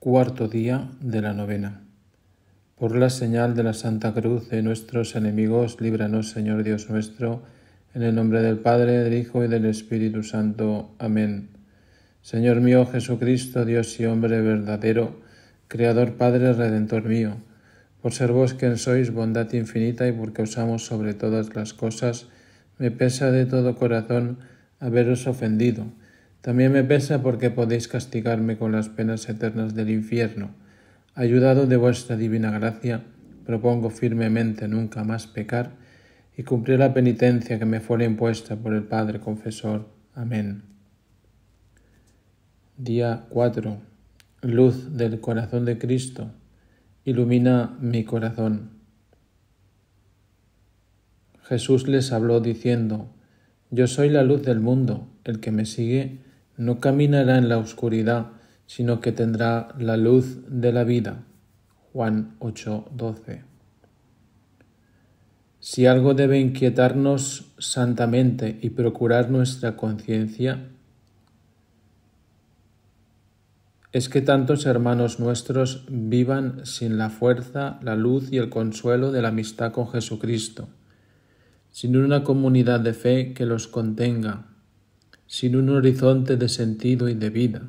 Cuarto día de la novena. Por la señal de la Santa Cruz de nuestros enemigos, líbranos, Señor Dios nuestro, en el nombre del Padre, del Hijo y del Espíritu Santo. Amén. Señor mío Jesucristo, Dios y hombre verdadero, Creador Padre Redentor mío, por ser vos quien sois bondad infinita y porque os amo sobre todas las cosas, me pesa de todo corazón haberos ofendido también me pesa porque podéis castigarme con las penas eternas del infierno. Ayudado de vuestra divina gracia, propongo firmemente nunca más pecar y cumplir la penitencia que me fuera impuesta por el Padre Confesor. Amén. Día 4. Luz del corazón de Cristo. Ilumina mi corazón. Jesús les habló diciendo, Yo soy la luz del mundo, el que me sigue no caminará en la oscuridad, sino que tendrá la luz de la vida. Juan 8:12. Si algo debe inquietarnos santamente y procurar nuestra conciencia, es que tantos hermanos nuestros vivan sin la fuerza, la luz y el consuelo de la amistad con Jesucristo, sin una comunidad de fe que los contenga, sin un horizonte de sentido y de vida,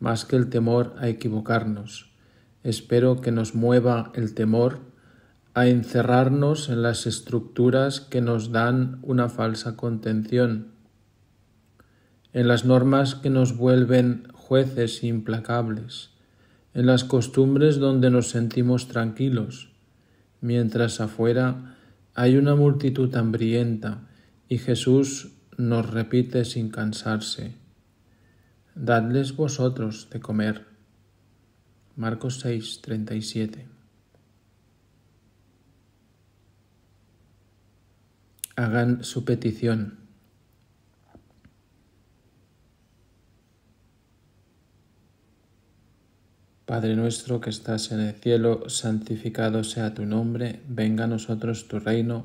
más que el temor a equivocarnos. Espero que nos mueva el temor a encerrarnos en las estructuras que nos dan una falsa contención, en las normas que nos vuelven jueces implacables, en las costumbres donde nos sentimos tranquilos, mientras afuera hay una multitud hambrienta y Jesús nos repite sin cansarse, Dadles vosotros de comer. Marcos 6, 37. Hagan su petición. Padre nuestro que estás en el cielo, santificado sea tu nombre, venga a nosotros tu reino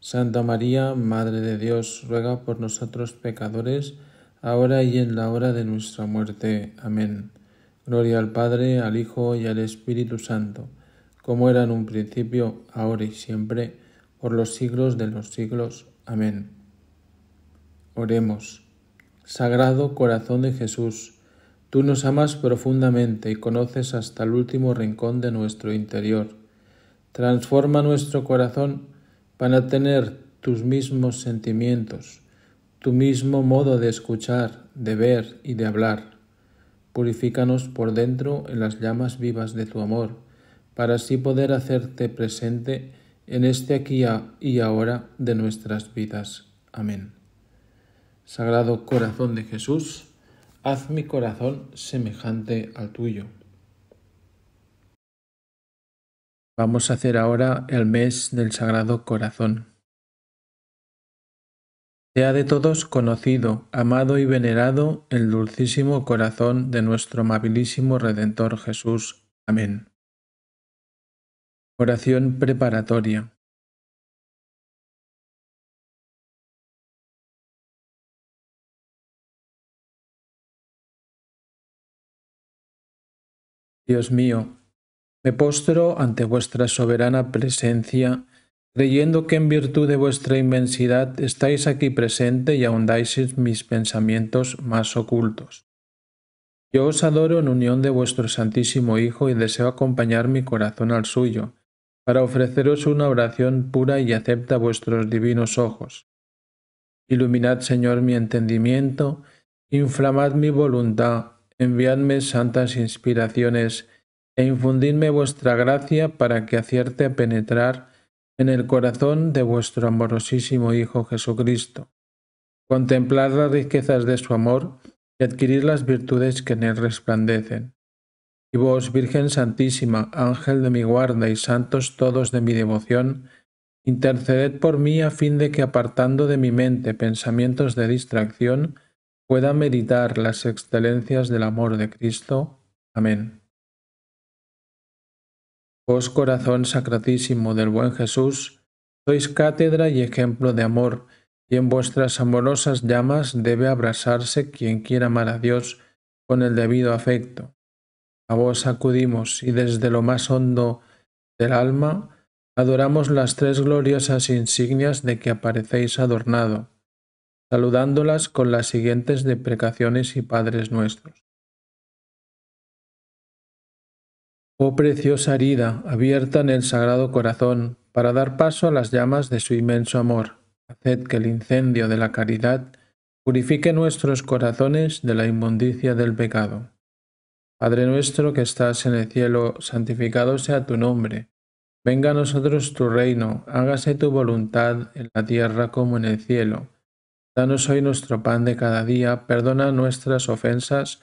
Santa María, Madre de Dios, ruega por nosotros pecadores, ahora y en la hora de nuestra muerte. Amén. Gloria al Padre, al Hijo y al Espíritu Santo, como era en un principio, ahora y siempre, por los siglos de los siglos. Amén. Oremos. Sagrado Corazón de Jesús, tú nos amas profundamente y conoces hasta el último rincón de nuestro interior. Transforma nuestro corazón para tener tus mismos sentimientos, tu mismo modo de escuchar, de ver y de hablar. Purifícanos por dentro en las llamas vivas de tu amor, para así poder hacerte presente en este aquí y ahora de nuestras vidas. Amén. Sagrado Corazón de Jesús, haz mi corazón semejante al tuyo. Vamos a hacer ahora el mes del Sagrado Corazón. Sea de todos conocido, amado y venerado el dulcísimo corazón de nuestro amabilísimo Redentor Jesús. Amén. Oración preparatoria. Dios mío, me postro ante vuestra soberana presencia, creyendo que en virtud de vuestra inmensidad estáis aquí presente y ahondáis en mis pensamientos más ocultos. Yo os adoro en unión de vuestro Santísimo Hijo y deseo acompañar mi corazón al suyo, para ofreceros una oración pura y acepta vuestros divinos ojos. Iluminad, Señor, mi entendimiento, inflamad mi voluntad, enviadme santas inspiraciones, e infundidme vuestra gracia para que acierte a penetrar en el corazón de vuestro amorosísimo Hijo Jesucristo, contemplar las riquezas de su amor y adquirir las virtudes que en él resplandecen. Y vos, Virgen Santísima, Ángel de mi guarda y santos todos de mi devoción, interceded por mí a fin de que apartando de mi mente pensamientos de distracción, pueda meditar las excelencias del amor de Cristo. Amén. Vos, corazón sacratísimo del buen Jesús, sois cátedra y ejemplo de amor, y en vuestras amorosas llamas debe abrasarse quien quiera amar a Dios con el debido afecto. A vos acudimos y desde lo más hondo del alma adoramos las tres gloriosas insignias de que aparecéis adornado, saludándolas con las siguientes deprecaciones y padres nuestros. Oh preciosa herida abierta en el sagrado corazón para dar paso a las llamas de su inmenso amor, haced que el incendio de la caridad purifique nuestros corazones de la inmundicia del pecado. Padre nuestro que estás en el cielo, santificado sea tu nombre. Venga a nosotros tu reino, hágase tu voluntad en la tierra como en el cielo. Danos hoy nuestro pan de cada día, perdona nuestras ofensas,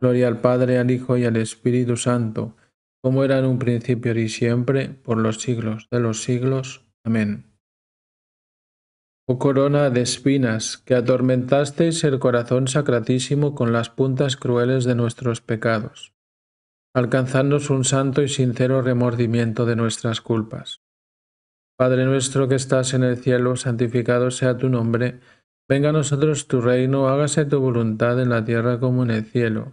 Gloria al Padre, al Hijo y al Espíritu Santo, como era en un principio y siempre, por los siglos de los siglos. Amén. Oh corona de espinas, que atormentasteis el corazón sacratísimo con las puntas crueles de nuestros pecados, alcanzándonos un santo y sincero remordimiento de nuestras culpas. Padre nuestro que estás en el cielo, santificado sea tu nombre, venga a nosotros tu reino, hágase tu voluntad en la tierra como en el cielo.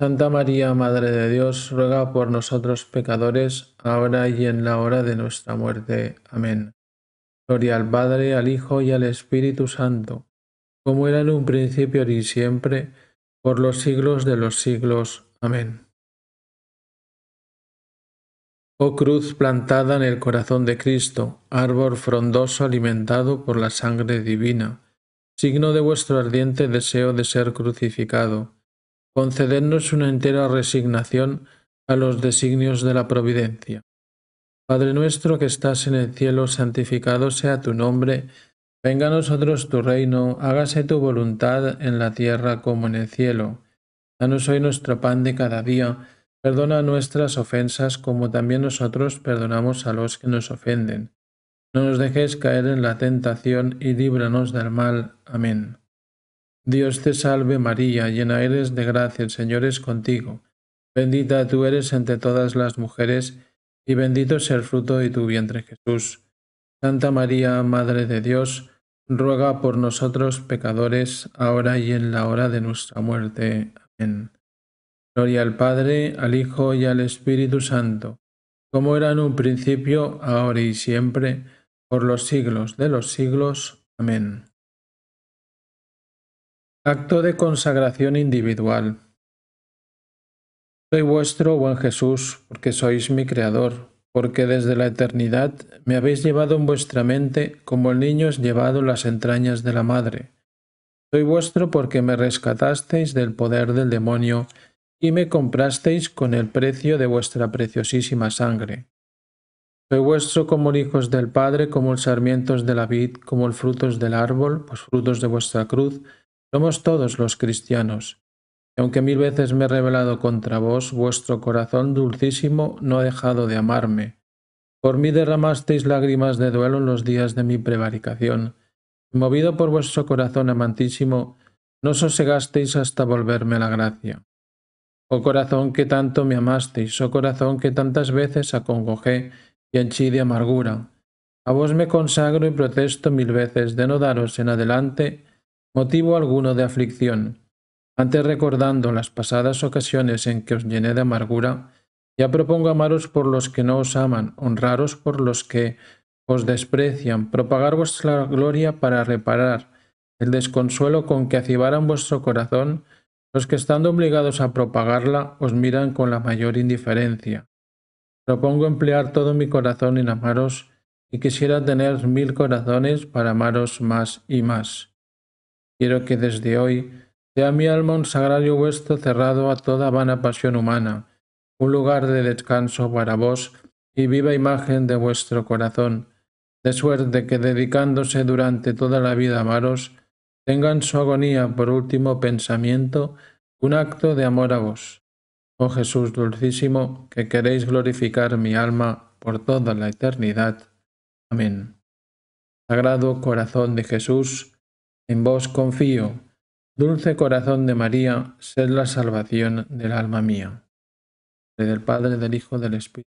Santa María, Madre de Dios, ruega por nosotros pecadores, ahora y en la hora de nuestra muerte. Amén. Gloria al Padre, al Hijo y al Espíritu Santo, como era en un principio y siempre, por los siglos de los siglos. Amén. Oh cruz plantada en el corazón de Cristo, árbol frondoso alimentado por la sangre divina, signo de vuestro ardiente deseo de ser crucificado, concedednos una entera resignación a los designios de la providencia. Padre nuestro que estás en el cielo, santificado sea tu nombre, Venga a nosotros tu reino, hágase tu voluntad en la tierra como en el cielo. Danos hoy nuestro pan de cada día, perdona nuestras ofensas como también nosotros perdonamos a los que nos ofenden. No nos dejes caer en la tentación y líbranos del mal. Amén. Dios te salve María, llena eres de gracia, el Señor es contigo. Bendita tú eres entre todas las mujeres, y bendito es el fruto de tu vientre Jesús. Santa María, Madre de Dios, ruega por nosotros pecadores, ahora y en la hora de nuestra muerte. Amén. Gloria al Padre, al Hijo y al Espíritu Santo, como era en un principio, ahora y siempre, por los siglos de los siglos. Amén. Acto de consagración individual. Soy vuestro, buen Jesús, porque sois mi Creador porque desde la eternidad me habéis llevado en vuestra mente como el niño es llevado las entrañas de la madre. Soy vuestro porque me rescatasteis del poder del demonio y me comprasteis con el precio de vuestra preciosísima sangre. Soy vuestro como hijos del Padre, como los sarmientos de la vid, como los frutos del árbol, pues frutos de vuestra cruz, somos todos los cristianos aunque mil veces me he rebelado contra vos, vuestro corazón dulcísimo no ha dejado de amarme. Por mí derramasteis lágrimas de duelo en los días de mi prevaricación. Movido por vuestro corazón amantísimo, no sosegasteis hasta volverme a la gracia. Oh corazón que tanto me amasteis, oh corazón que tantas veces acongojé y henchí de amargura, A vos me consagro y protesto mil veces de no daros en adelante motivo alguno de aflicción. Antes recordando las pasadas ocasiones en que os llené de amargura, ya propongo amaros por los que no os aman, honraros por los que os desprecian, propagar vuestra gloria para reparar el desconsuelo con que acibaran vuestro corazón los que estando obligados a propagarla os miran con la mayor indiferencia. Propongo emplear todo mi corazón en amaros y quisiera tener mil corazones para amaros más y más. Quiero que desde hoy sea mi alma un sagrario vuestro cerrado a toda vana pasión humana, un lugar de descanso para vos y viva imagen de vuestro corazón, de suerte que dedicándose durante toda la vida a amaros, tengan su agonía por último pensamiento un acto de amor a vos. Oh Jesús dulcísimo, que queréis glorificar mi alma por toda la eternidad. Amén. Sagrado corazón de Jesús, en vos confío. Dulce corazón de María, sed la salvación del alma mía. del Padre, del Hijo, del Espíritu.